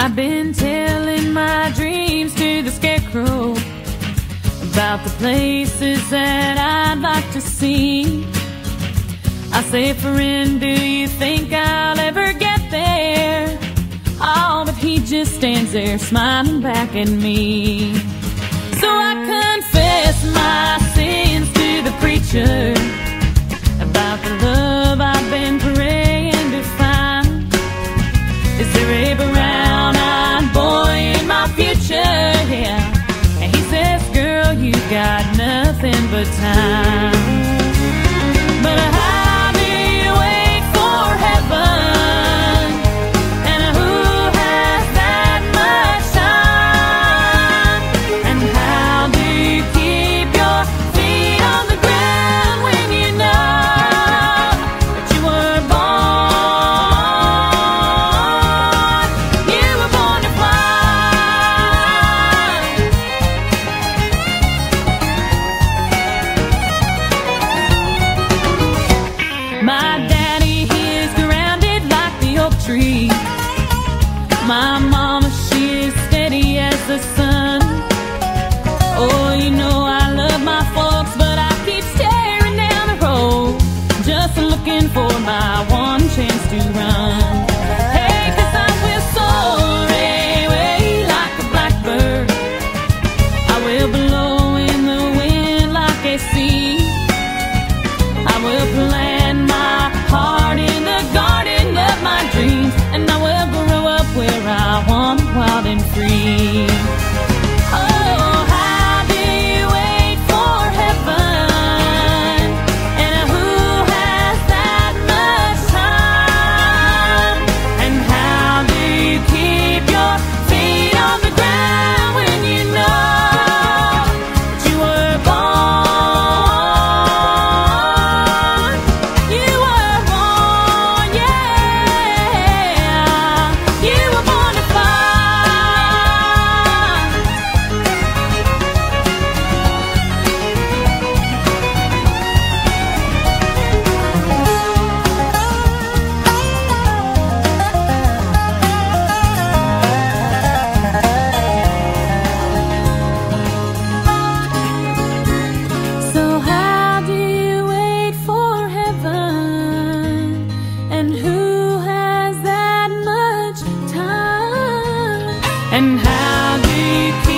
I've been telling my dreams to the scarecrow about the places that I'd like to see. I say, friend, do you think I'll ever get there? Oh, but he just stands there smiling back at me. Tree. My mama, she is steady as the sun. Oh, you know I love my folks, but I keep staring down the road, just looking for my And how do you keep